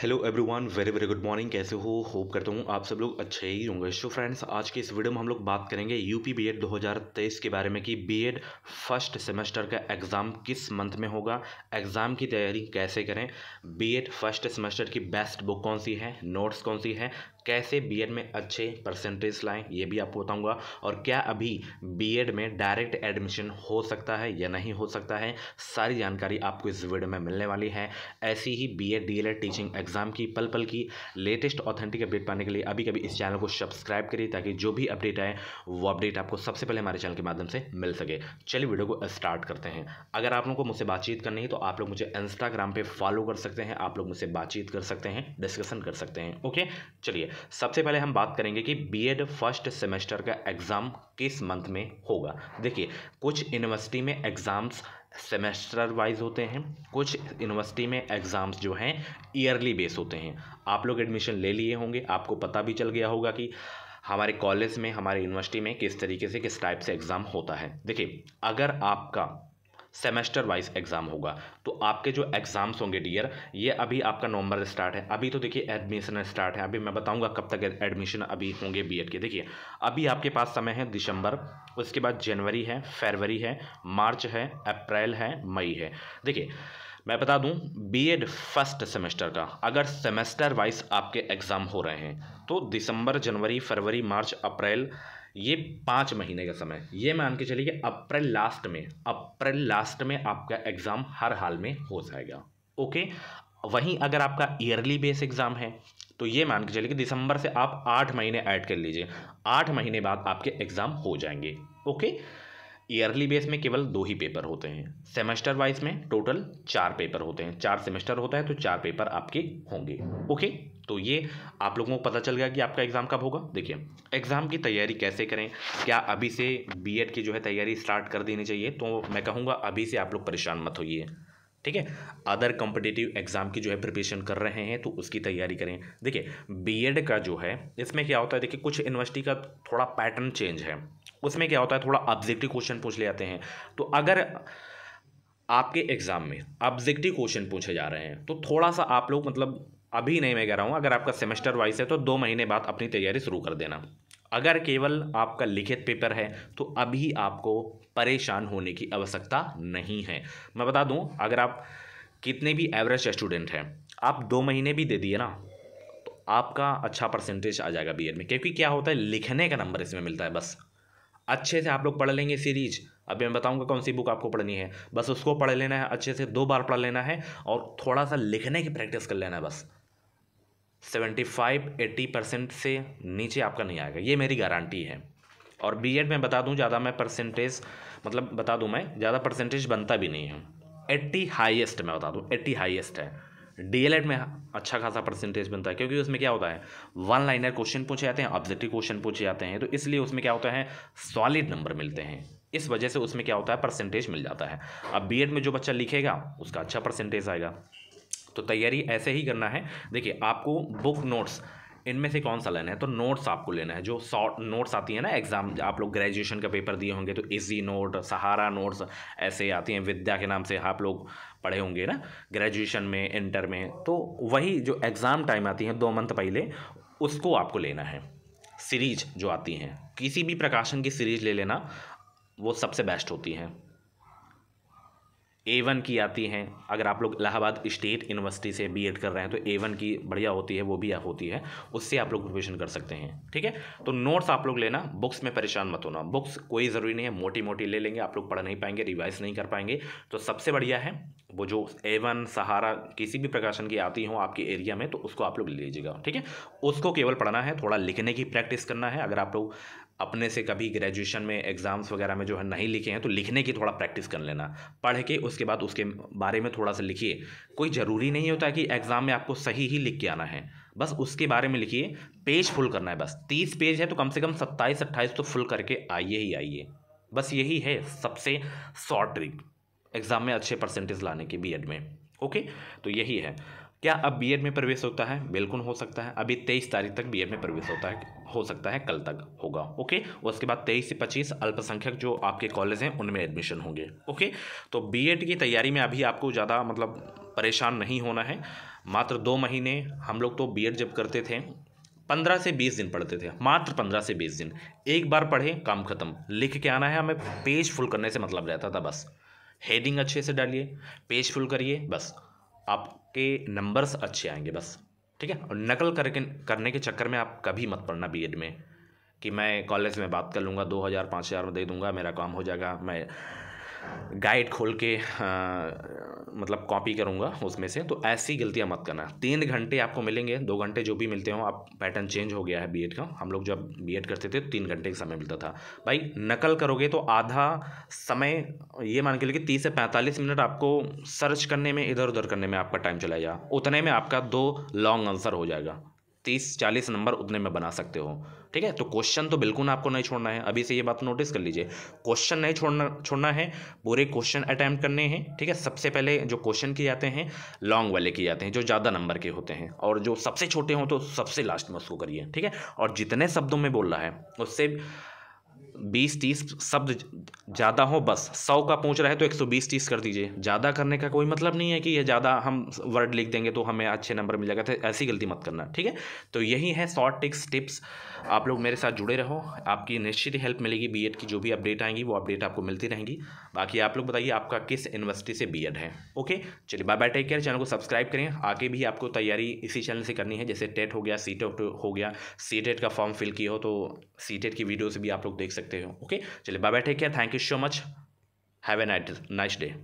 Hello everyone very very good morning कैसे हो? Hope करता हूँ आप सब लोग अच्छे ही होंगे। सो फ्रेंड्स आज के इस वीडियो में हम लोग बात करेंगे यूपी बीएड 2023 के बारे में कि बीएड फ़र्स्ट सेमेस्टर का एग्ज़ाम किस मंथ में होगा? एग्ज़ाम की तैयारी कैसे करें? बीएड फ़र्स्ट सेमेस्टर की बेस्ट बुक कौन सी है? नोट्स कौन सी है? कैसे बीएड में अच्छे परसेंटेज लाएँ, ये भी आपको बताऊँगा। और क्या अभी बीएड में डायरेक्ट एडमिशन हो सकता है या नहीं हो सकता है, सारी जानकारी आपको इस वीडियो में मिलने वाली है। ऐसी ही बीएड डीएलएड टीचिंग एग्ज़ाम की पल पल की लेटेस्ट ऑथेंटिक अपडेट पाने के लिए अभी कभी इस चैनल को सब्सक्राइब करिए ताकि जो भी अपडेट आए, वो अपडेट आपको सबसे पहले हमारे चैनल के माध्यम से मिल सके। चलिए वीडियो को स्टार्ट करते हैं। अगर आप लोगों को मुझसे बातचीत करनी है तो आप लोग मुझे इंस्टाग्राम पर फॉलो कर सकते हैं, आप लोग मुझसे बातचीत कर सकते हैं डिस्कशन कर सकते हैं ओके चलिए सबसे पहले हम बात करेंगे कि बीएड फ़र्स्ट सेमेस्टर का एग्ज़ाम किस मंथ में होगा। देखिए, कुछ यूनिवर्सिटी में एग्ज़ाम्स सेमेस्टर वाइज होते हैं, कुछ यूनिवर्सिटी में एग्ज़ाम्स जो हैं ईयरली बेस होते हैं। आप लोग एडमिशन ले लिए होंगे, आपको पता भी चल गया होगा कि हमारे कॉलेज में, हमारे यूनिवर्सिटी में किस तरीके से, किस टाइप से एग्ज़ाम होता है। देखिए, अगर आपका सेमेस्टर वाइज एग्ज़ाम होगा। तो आपके जो एग्ज़ाम्स होंगे, डियर, ये अभी आपका नवंबर स्टार्ट है। अभी तो देखिए एडमिशन स्टार्ट है। अभी मैं बताऊँगा कब तक एडमिशन अभी होंगे बीएड के। देखिए, अभी आपके पास समय है दिसंबर, उसके बाद जनवरी है, फरवरी है, मार्च है, अप्रैल है, मई है। देखिए, मैं बता दूँ बीएड फ़र्स्ट सेमेस्टर का, अगर सेमेस्टर वाइज आपके एग्ज़ाम हो रहे हैं तो दिसंबर, जनवरी, फरवरी, मार्च, अप्रैल ये पाँच महीने का समय ये मान के चलिए अप्रैल लास्ट में, अप्रैल लास्ट में आपका एग्ज़ाम हर हाल में हो जाएगा। ओके वहीं अगर आपका ईयरली बेस एग्ज़ाम है तो ये मान के चलिए कि दिसंबर से आप आठ महीने ऐड कर लीजिए। आठ महीने बाद आपके एग्ज़ाम हो जाएँगे। ओके ईयरली बेस में केवल दो ही पेपर होते हैं। सेमेस्टर वाइज में टोटल चार पेपर होते हैं। चार सेमेस्टर होता है तो चार पेपर आपके होंगे। ओके तो ये आप लोगों को पता चल गया कि आपका एग्ज़ाम कब होगा। देखिए एग्ज़ाम की तैयारी कैसे करें? क्या अभी से बीएड की जो है तैयारी स्टार्ट कर देनी चाहिए? तो मैं कहूँगा, अभी से आप लोग परेशान मत होइए। ठीक है? अदर कॉम्पिटिटिव एग्ज़ाम की जो है प्रिपरेशन कर रहे हैं तो उसकी तैयारी करें। देखिए बीएड का जो है, इसमें क्या होता है? देखिए, कुछ यूनिवर्सिटी का थोड़ा पैटर्न चेंज है। उसमें क्या होता है, थोड़ा ऑब्जेक्टिव क्वेश्चन पूछ ले जाते हैं। तो अगर आपके एग्ज़ाम में ऑब्जेक्टिव क्वेश्चन पूछे जा रहे हैं तो थोड़ा सा आप लोग मतलब अभी नहीं मैं कह रहा हूँ, अगर आपका सेमेस्टर वाइज है तो दो महीने बाद अपनी तैयारी शुरू कर देना। अगर केवल आपका लिखित पेपर है तो अभी आपको परेशान होने की आवश्यकता नहीं है। मैं बता दूँ, अगर आप कितने भी एवरेज स्टूडेंट हैं, आप दो महीने भी दे दिए ना तो आपका अच्छा परसेंटेज आ जाएगा बी में, क्योंकि क्या होता है, लिखने का नंबर इसमें मिलता है बस। अच्छे से आप लोग पढ़ लेंगे सीरीज़ अभी मैं बताऊँगा कौन सी बुक आपको पढ़नी है। बस उसको पढ़ लेना है, अच्छे से दो बार पढ़ लेना है और थोड़ा सा लिखने की प्रैक्टिस कर लेना है बस। सेवेंटी फाइव एट्टी परसेंट से नीचे आपका नहीं आएगा। ये मेरी गारंटी है। और बी एड में बता दूँ, ज़्यादा मैं परसेंटेज मतलब बता दूँ मैं, ज़्यादा परसेंटेज बनता भी नहीं है। एट्टी हाईएस्ट मैं बता दूँ एट्टी हाईएस्ट है। डी एल एड में अच्छा खासा परसेंटेज बनता है, क्योंकि उसमें क्या होता है? वन लाइनर क्वेश्चन पूछे जाते हैं ऑब्जेक्टिव क्वेश्चन पूछे जाते हैं तो इसलिए उसमें क्या होता है? सॉलिड नंबर मिलते हैं। इस वजह से उसमें क्या होता है? परसेंटेज मिल जाता है। अब बी में जो बच्चा लिखेगा, उसका अच्छा परसेंटेज आएगा। तो तैयारी ऐसे ही करना है। देखिए, आपको बुक नोट्स इनमें से कौन सा लेना है? तो नोट्स आपको लेना है, जो शॉर्ट नोट्स आती है ना एग्ज़ाम आप लोग ग्रेजुएशन का पेपर दिए होंगे तो इजी नोट सहारा नोट्स ऐसे आती हैं, विद्या के नाम से आप लोग पढ़े होंगे ना ग्रेजुएशन में इंटर में तो वही जो एग्ज़ाम टाइम आती हैं, दो मंथ पहले, उसको आपको लेना है। सीरीज़ जो आती हैं, किसी भी प्रकाशन की सीरीज़ ले लेना, वो सबसे बेस्ट होती हैं। ए वन की आती हैं। अगर आप लोग इलाहाबाद स्टेट यूनिवर्सिटी से बीएड कर रहे हैं तो ए वन की बढ़िया होती है, वो भी आप होती है। उससे आप लोग प्रिपरेशन कर सकते हैं, ठीक है? तो नोट्स आप लोग लेना बुक्स में परेशान मत होना। बुक्स कोई ज़रूरी नहीं है मोटी मोटी ले लेंगे, आप लोग पढ़ नहीं पाएँगे रिवाइज नहीं कर पाएँगे। तो सबसे बढ़िया है, वो जो ए वन सहारा किसी भी प्रकाशन की आती हो आपके एरिया में तो उसको आप लोग लीजिएगा, ठीक है? उसको केवल पढ़ना है, थोड़ा लिखने की प्रैक्टिस करना है। अगर आप लोग अपने से कभी ग्रेजुएशन में एग्ज़ाम्स वगैरह में जो है नहीं लिखे हैं तो लिखने की थोड़ा प्रैक्टिस कर लेना। पढ़ के उसके बाद उसके बारे में थोड़ा सा लिखिए। कोई ज़रूरी नहीं होता कि एग्ज़ाम में आपको सही ही लिख के आना है। बस उसके बारे में लिखिए पेज फुल करना है बस। तीस पेज है तो कम से कम सत्ताईस, अट्ठाईस तो फुल करके आइए ही आइए। बस यही है सबसे शॉर्ट ट्रिक एग्ज़ाम में अच्छे परसेंटेज लाने के बी में। ओके तो यही है। क्या अब बीएड में प्रवेश होता है? बिल्कुल हो सकता है। अभी तेईस तारीख तक बीएड में प्रवेश होता है, हो सकता है कल तक होगा, ओके? उसके बाद तेईस से पच्चीस अल्पसंख्यक जो आपके कॉलेज हैं, उनमें एडमिशन होंगे, ओके? तो बीएड की तैयारी में अभी आपको ज़्यादा मतलब परेशान नहीं होना है। मात्र दो महीने हम लोग तो बी जब करते थे, पंद्रह से बीस दिन पढ़ते थे, मात्र पंद्रह से बीस दिन। एक बार पढ़े, काम खत्म। लिख के आना है हमें, पेज फुल करने से मतलब रहता था, बस। हेडिंग अच्छे से डालिए, पेज फुल करिए, बस। आपके नंबर्स अच्छे आएँगे बस, ठीक है? और नकल करके, करने के चक्कर में आप कभी मत पढ़ना बी में, कि मैं कॉलेज में बात कर लूँगा, दो हज़ार, पाँच हज़ार में दे दूँगा, मेरा काम हो जाएगा, मैं गाइड खोल के आ, मतलब कॉपी करूँगा उसमें से तो ऐसी गलतियाँ मत करना। तीन घंटे आपको मिलेंगे दो घंटे जो भी मिलते हो आप पैटर्न चेंज हो गया है बीएड का हम लोग जब बीएड करते थे तो तीन घंटे का समय मिलता था। भाई नकल करोगे तो आधा समय ये मान के लिए कि तीस से पैंतालीस मिनट आपको सर्च करने में इधर उधर करने में आपका टाइम चला जाएगा। उतने में आपका दो लॉन्ग आंसर हो जाएगा। तीस चालीस नंबर उतने में बना सकते हो। ठीक है? तो क्वेश्चन तो बिल्कुल आपको नहीं छोड़ना है। अभी से ये बात नोटिस कर लीजिए। क्वेश्चन नहीं छोड़ना छोड़ना है। पूरे क्वेश्चन अटैम्प्ट करने हैं। ठीक है? सबसे पहले जो क्वेश्चन किए जाते हैं लॉन्ग वाले किए जाते हैं, जो ज़्यादा नंबर के होते हैं। और जो सबसे छोटे हों तो सबसे लास्ट में उसको करिए। ठीक है? और जितने शब्दों में बोल रहा है, उससे बीस तीस शब्द ज़्यादा हो, बस सौ का पूछ रहा है तो एक सौ बीस तीस कर दीजिए। ज़्यादा करने का कोई मतलब नहीं है कि ये ज़्यादा हम वर्ड लिख देंगे तो हमें अच्छे नंबर मिल जाएगा तो ऐसी गलती मत करना, ठीक है? तो यही है शॉर्ट टिक्स टिप्स आप लोग मेरे साथ जुड़े रहो, आपकी निश्चित हेल्प मिलेगी बी की, जो भी अपडेट आएँगी, वो अपडेट आपको मिलती रहेंगी। बाकी आप लोग बताइए आपका किस यूनिवर्सिटी से बी है, ओके? चलिए bye bye take care channel को सब्सक्राइब करें। आगे भी आपको तैयारी इसी चैनल से करनी है, जैसे टेट हो गया सी हो गया सी का फॉर्म फिल किया हो तो सी की वीडियो से भी आप लोग देख सकते हो। ओके चलिए bye bye take care thank you so much have a night nice day